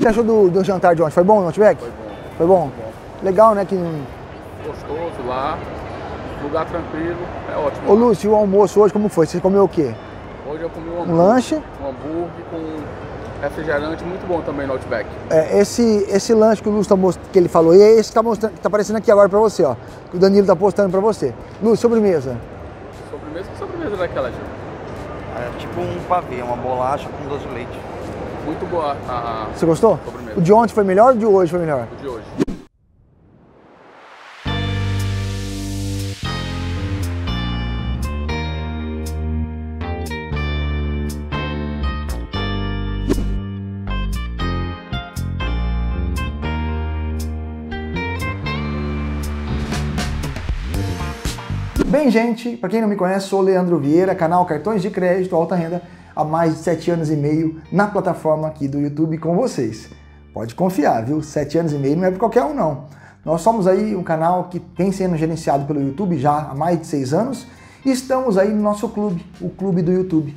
O que você achou do, do jantar de ontem? Foi bom no Outback? Foi bom. Foi bom? Legal, né? Que... Gostoso lá, lugar tranquilo, é ótimo. Ô Lúcio, o almoço hoje como foi? Você comeu o quê? Hoje eu comi um Um lanche? um hambúrguer com refrigerante muito bom também no Outback. É, esse, esse lanche que o Lúcio tá most... que ele falou, e é esse que tá, mostrando, que tá aparecendo aqui agora pra você, ó. Que o Danilo tá postando pra você. Lúcio, sobremesa. Sobremesa que sobremesa daquela, Gil. É tipo um pavê, uma bolacha com doce de leite. Muito boa Você gostou? O de ontem foi melhor ou o de hoje foi melhor? de hoje. Bem, gente, para quem não me conhece, sou o Leandro Vieira, canal Cartões de Crédito Alta Renda, há mais de 7 anos e meio na plataforma aqui do YouTube com vocês. Pode confiar, viu? 7 anos e meio não é para qualquer um, não. Nós somos aí um canal que vem sendo gerenciado pelo YouTube já há mais de 6 anos e estamos aí no nosso clube, o Clube do YouTube,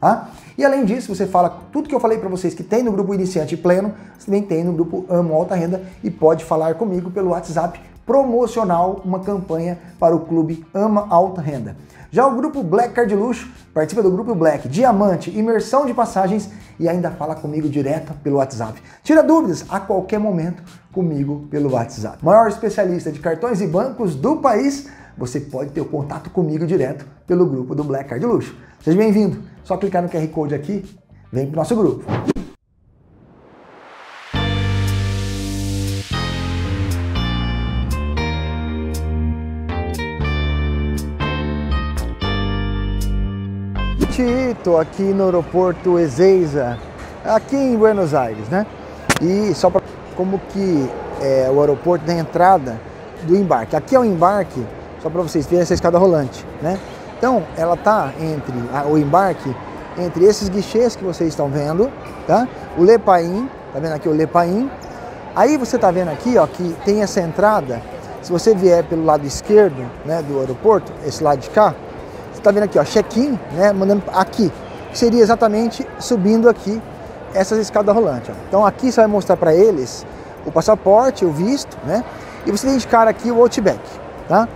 Tá? E além disso, você fala tudo que eu falei para vocês que tem no grupo Iniciante Pleno, você também tem no grupo Amo Alta Renda e pode falar comigo pelo WhatsApp promocional, uma campanha para o clube Ama Alta Renda. Já o grupo Black Card Luxo participa do grupo Black Diamante, imersão de passagens e ainda fala comigo direto pelo WhatsApp. Tira dúvidas a qualquer momento comigo pelo WhatsApp. Maior especialista de cartões e bancos do país, você pode ter o contato comigo direto pelo grupo do Black Card Luxo. Seja bem-vindo. Só clicar no QR Code aqui, vem para o nosso grupo. Estou aqui no aeroporto Ezeiza, aqui em Buenos Aires, né? E só para como que é o aeroporto da entrada do embarque. Aqui é o embarque, só para vocês verem essa escada rolante, né? Então, ela tá entre a, o embarque entre esses guichês que vocês estão vendo, tá? O Lepaim, tá vendo aqui o Lepaim? Aí você tá vendo aqui, ó, que tem essa entrada. Se você vier pelo lado esquerdo, né, do aeroporto, esse lado de cá, você tá vendo aqui, ó, check-in, né, mandando aqui. Seria exatamente subindo aqui essas escadas rolantes. Ó. Então aqui você vai mostrar para eles o passaporte, o visto, né? E você tem de cara aqui o Outback, tá?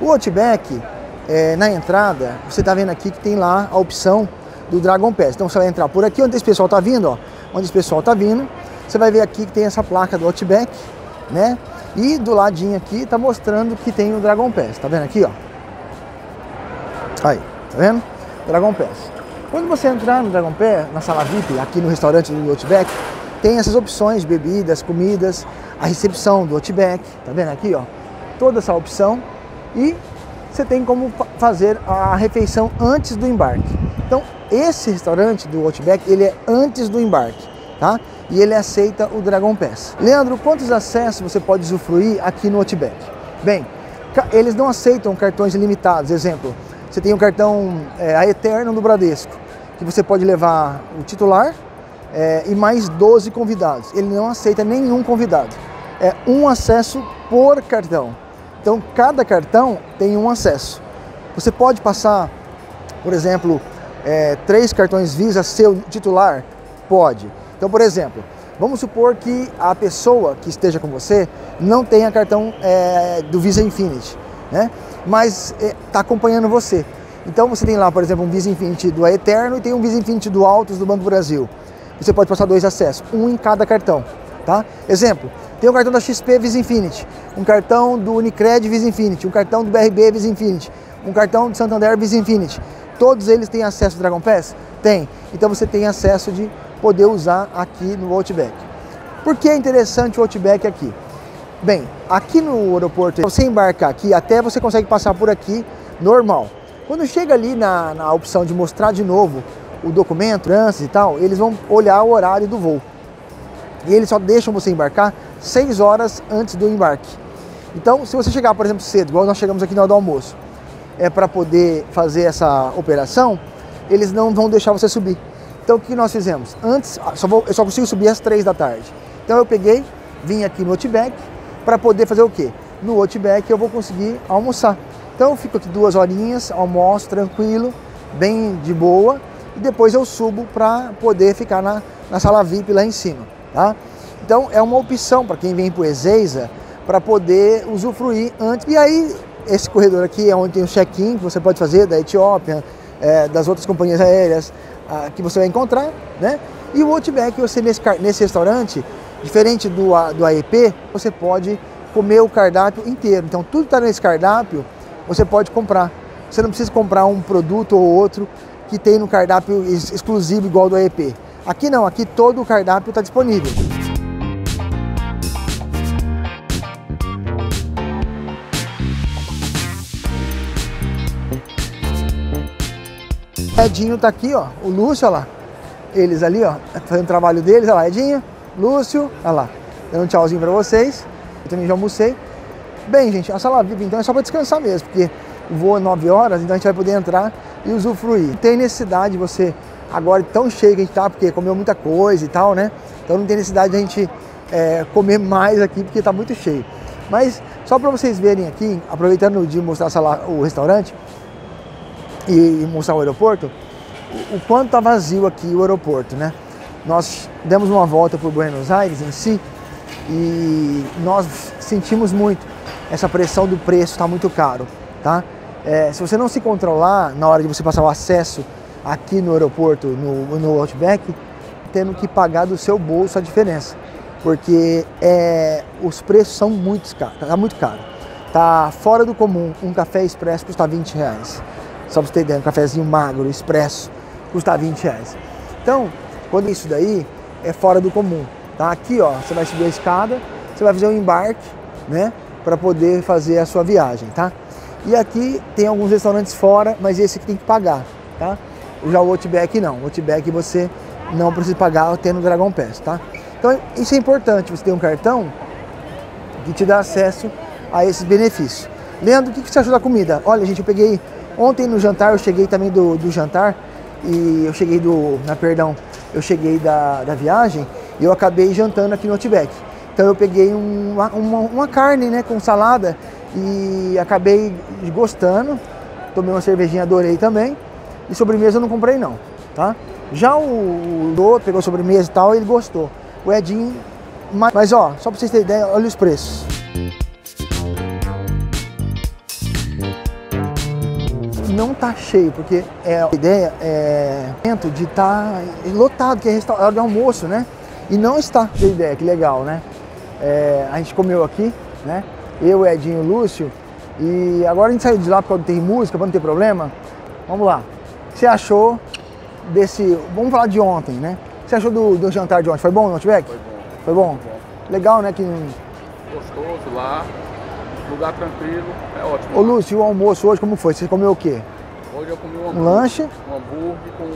O Outback, é, na entrada, você tá vendo aqui que tem lá a opção do Dragon Pass. Então você vai entrar por aqui onde esse pessoal tá vindo, ó, onde esse pessoal tá vindo, você vai ver aqui que tem essa placa do Outback, né? E do ladinho aqui tá mostrando que tem o Dragon Pass. Tá vendo aqui, ó? Aí, tá vendo? Dragon Pass. Quando você entrar no Dragon Pass, na sala VIP, aqui no restaurante do Outback, tem essas opções bebidas, comidas, a recepção do Outback, tá vendo aqui, ó? Toda essa opção e você tem como fazer a refeição antes do embarque. Então, esse restaurante do Outback, ele é antes do embarque, tá? E ele aceita o Dragon Pass. Leandro, quantos acessos você pode usufruir aqui no Outback? Bem, eles não aceitam cartões ilimitados. Exemplo, você tem um cartão é, a Eterno do Bradesco, que você pode levar o titular é, e mais 12 convidados. Ele não aceita nenhum convidado. É um acesso por cartão. Então, cada cartão tem um acesso. Você pode passar, por exemplo, é, três cartões Visa seu titular? Pode. Então, por exemplo, vamos supor que a pessoa que esteja com você não tenha cartão é, do Visa Infinity, né? mas está acompanhando você. Então você tem lá, por exemplo, um Visa Infinity do Eterno e tem um Visa Infinity do Altos do Banco Brasil. Você pode passar dois acessos, um em cada cartão. Tá? Exemplo, tem um cartão da XP Visa Infinity, um cartão do Unicred Visa Infinity, um cartão do BRB Visa Infinity, um cartão do Santander Visa Infinity. Todos eles têm acesso ao Dragon Pass? Tem. Então você tem acesso de poder usar aqui no Outback. Por que é interessante o Outback aqui? Bem, aqui no aeroporto, você embarcar aqui, até você consegue passar por aqui normal. Quando chega ali na, na opção de mostrar de novo o documento, trânsito e tal, eles vão olhar o horário do voo. E eles só deixam você embarcar 6 horas antes do embarque. Então, se você chegar, por exemplo, cedo, igual nós chegamos aqui na hora do almoço, é para poder fazer essa operação, eles não vão deixar você subir. Então, o que nós fizemos? Antes, só vou, eu só consigo subir às três da tarde. Então, eu peguei, vim aqui no Outback para poder fazer o quê? No Outback eu vou conseguir almoçar. Então, eu fico aqui duas horinhas, almoço tranquilo, bem de boa, e depois eu subo para poder ficar na, na sala VIP lá em cima, tá? Então, é uma opção para quem vem para o Ezeiza, para poder usufruir antes. E aí, esse corredor aqui é onde tem o check-in que você pode fazer da Etiópia, é, das outras companhias aéreas ah, que você vai encontrar, né? E o Outback, você nesse, nesse restaurante, diferente do, do AEP, você pode comer o cardápio inteiro. Então, tudo está nesse cardápio, você pode comprar. Você não precisa comprar um produto ou outro que tem no cardápio exclusivo igual do AEP. Aqui não, aqui todo o cardápio está disponível. Edinho tá aqui, ó. O Lúcio, olha lá. Eles ali, ó, fazendo o trabalho deles. Olha lá, Edinho, Lúcio, olha lá. Dando um tchauzinho pra vocês. Eu também já almocei. Bem, gente, a sala VIP então é só para descansar mesmo, porque é 9 horas, então a gente vai poder entrar e usufruir. Tem necessidade de você, agora tão cheio que a gente tá, porque comeu muita coisa e tal, né? Então não tem necessidade de a gente é, comer mais aqui, porque tá muito cheio. Mas só para vocês verem aqui, aproveitando de mostrar o restaurante, e mostrar o aeroporto, o, quanto está vazio aqui o aeroporto, né? Nós demos uma volta por Buenos Aires em si e nós sentimos muito essa pressão do preço está muito caro, tá? É, se você não se controlar na hora de você passar o acesso aqui no aeroporto, no, no Outback, tendo que pagar do seu bolso a diferença, porque é, os preços são muito caros, tá muito caro. Tá fora do comum, um café expresso custa 20 reais. Só para você ter ideia, um cafezinho magro, expresso, custa 20 reais. Então, quando isso daí é fora do comum. Tá? Aqui, ó, você vai subir a escada, você vai fazer um embarque, né? Para poder fazer a sua viagem, tá? E aqui tem alguns restaurantes fora, mas esse aqui tem que pagar, tá? Já o Outback não. O Outback você não precisa pagar tendo Dragon Pass, tá? Então isso é importante, você ter um cartão que te dá acesso a esses benefícios. Leandro, o que você achou da comida? Olha, gente, eu peguei Ontem no jantar eu cheguei também do, do jantar e eu cheguei do. Na, perdão, eu cheguei da, da viagem e eu acabei jantando aqui no Outback. Então eu peguei uma, uma, uma, carne né, com salada e acabei gostando. Tomei uma cervejinha, adorei também. E sobremesa eu não comprei não, tá? Já o Lô pegou sobremesa e tal, ele gostou. O Edinho, mas, mas ó, só para vocês terem ideia, olha os preços. não tá cheio, porque é, a ideia é de estar tá lotado, que é hora de almoço, né? E não está. Que ideia, que legal, né? É, a gente comeu aqui, né? Eu, Edinho e Lúcio. E agora a gente saiu de lá porque tem música, para não ter problema. Vamos lá. Você achou desse. Vamos falar de ontem, né? O que você achou do, do jantar de ontem? Foi bom no Outback? Foi bom. Foi bom? Legal, né? Que... Gostoso lá lugar tranquilo, é ótimo. Ô Lúcio, o almoço hoje como foi? Você comeu o quê? Hoje eu comi um, um lanche. Um hambúrguer com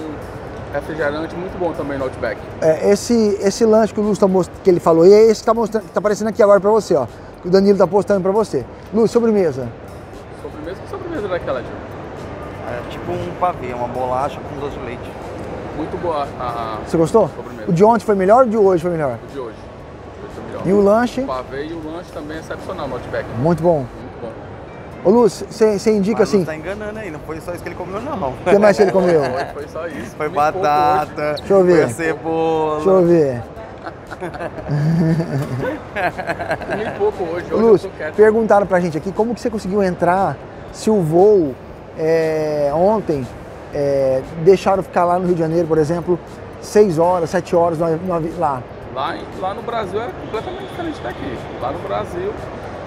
refrigerante muito bom também no Outback. É, esse, esse lanche que o Lúcio tá mostrando, que ele falou, e é esse que tá, mostrando, que tá aparecendo aqui agora pra você, ó. Que o Danilo tá postando pra você. Lúcio, sobremesa. Sobremesa? Que sobremesa daquela, Tio? Tipo um pavê, uma bolacha com doce de leite. Muito boa a, Você gostou? O de ontem foi melhor ou o de hoje foi melhor? O de hoje. E o lanche? O pavê e o lanche também é excepcional no Outback. Muito bom. Muito bom. Ô Lúcio, você indica Mas assim. tá enganando aí, não foi só isso que ele comeu, não. O que mais que ele comeu? Foi, foi só isso. Foi batata, Deixa eu ver. foi cebola. Deixa eu ver. Comi pouco hoje. hoje Lúcio, perguntaram pra gente aqui como que você conseguiu entrar se o voo é, ontem é, deixaram ficar lá no Rio de Janeiro, por exemplo, 6 horas, 7 horas no, no, lá. Lá, lá no Brasil é completamente diferente daqui. Lá no Brasil,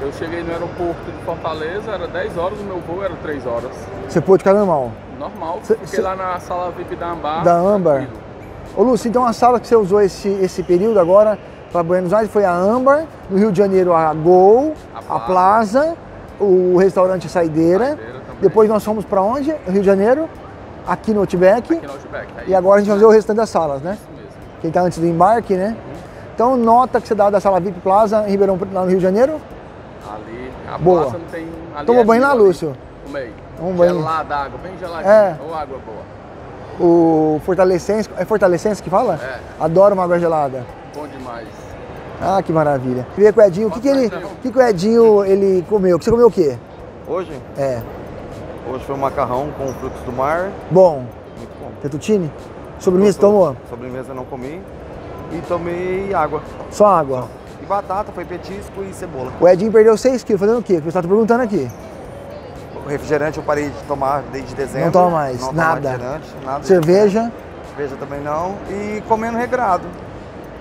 eu cheguei no aeroporto de Fortaleza, era 10 horas, o meu voo era 3 horas. Você pôde ficar normal? Normal, cê, fiquei cê... lá na sala VIP da Ambar. Da Ambar? Ô Lúcio, então a sala que você usou esse, esse período agora para Buenos Aires foi a Ambar, no Rio de Janeiro a Gol, a Plaza, a Plaza o restaurante Saideira. Saideira Depois nós fomos para onde? Rio de Janeiro? Aqui no Outback. Aqui no Outback. Aí, e agora a gente vai ver o restante das salas, né? Isso mesmo. Quem está antes do embarque, né? Então, nota que você dá da Sala VIP Plaza em Ribeirão lá no Rio de Janeiro? Ali, A Boa. praça não tem... ali Tomou é banho lá, ali. Lúcio? Tomei. Um banho. Gelada, água bem geladinha. É. Ou água boa. O Fortalecense, é Fortalecense que fala? É. Adoro uma água gelada. Bom demais. Ah, que maravilha. Queria com o Edinho, o que, que, ele, o que, que o Edinho ele comeu? Você comeu o quê? Hoje? É, Hoje foi um macarrão com frutos do mar. bom. Muito bom. Fettuccine? Sobremesa tomou? Sobremesa não comi. E tomei água. Só água. E batata, foi petisco e cebola. O Edinho perdeu 6 quilos, fazendo o quê? O pessoal tá perguntando aqui. O refrigerante eu parei de tomar desde dezembro. Não toma mais, Não nada. nada. Cerveja, Cerveja também não. E comendo regrado.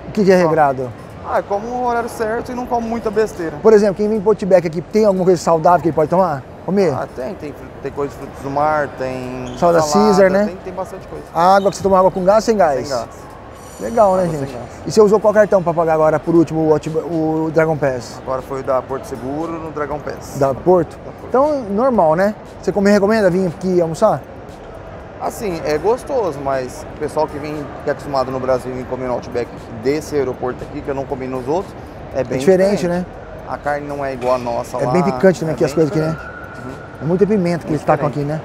o que que é regrado? Ah, como o horário certo e não como muita besteira. Por exemplo, quem vem em Potibek aqui, tem alguma coisa saudável que ele pode tomar? Comer? Ah, tem, tem, tem coisa de frutos do mar, tem. Salada Caesar, né? Tem, tem bastante coisa. A água que você toma água com gás ou sem gás? Sem gás. Legal, né, Água gente? E você usou qual cartão para pagar agora, por último, o, o Dragon Pass? Agora foi o da Porto Seguro no Dragão Pass. Da Porto? Então, normal, né? Você come, recomenda vir aqui almoçar? Assim, é gostoso, mas o pessoal que vem, que é acostumado no Brasil em comer no Outback desse aeroporto aqui, que eu não comi nos outros, é bem É diferente, né? A carne não é igual a nossa É lá. bem picante também aqui as coisas aqui, né? É muita pimenta que eles tacam aqui, né?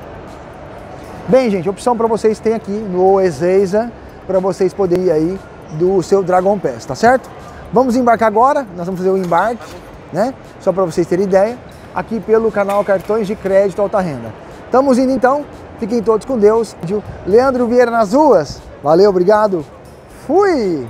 Bem, gente, opção para vocês tem aqui no Ezeiza para vocês poderem ir aí do seu Dragon Pass, tá certo? Vamos embarcar agora, nós vamos fazer o embarque, né? Só para vocês terem ideia, aqui pelo canal Cartões de Crédito Alta Renda. Estamos indo então, fiquem todos com Deus. Leandro Vieira nas ruas, valeu, obrigado, fui!